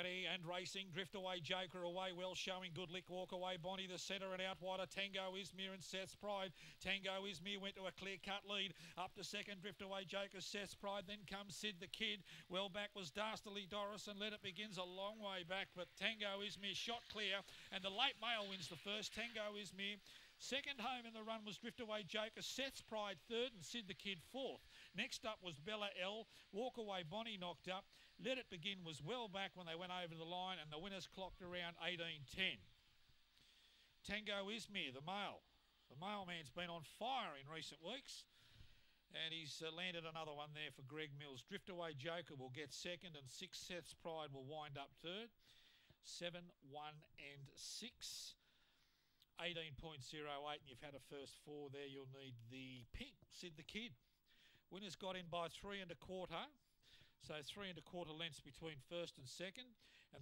Ready and racing. Drift away, Joker away. Well showing. Good lick. Walk away. Bonnie the centre and out wider. Tango Izmir and Seth's Pride. Tango Izmir went to a clear cut lead. Up to second. Drift away, Joker. Seth's Pride. Then comes Sid the Kid. Well back was Dastardly Doris and Let It Begins a long way back. But Tango Izmir shot clear. And the late male wins the first. Tango Izmir. Second home in the run was Drift Away Joker, Seth's Pride third, and Sid the Kid fourth. Next up was Bella L. Walk Away Bonnie knocked up. Let It Begin was well back when they went over the line, and the winners clocked around 18.10. Tango Izmir, the male. The mailman's been on fire in recent weeks. And he's uh, landed another one there for Greg Mills. Drift Away Joker will get second, and Six Seth's Pride will wind up third. Seven, one, and six. 18.08 and you've had a first four there, you'll need the pink, Sid the Kid. Winners got in by three and a quarter. So three and a quarter lengths between first and second. And